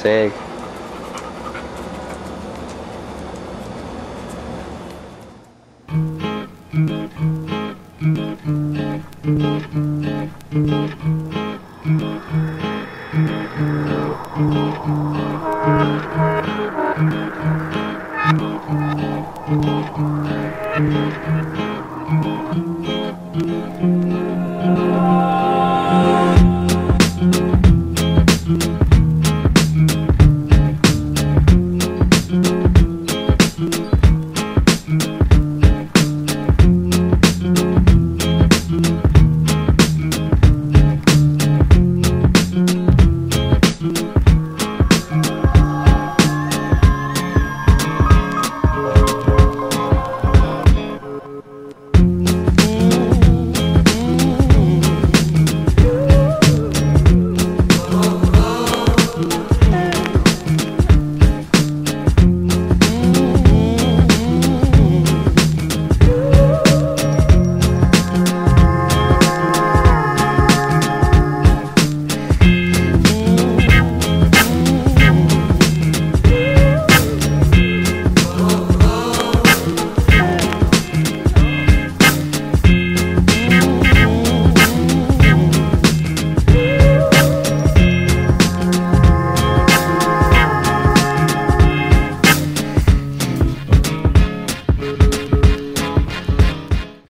consegue. Thank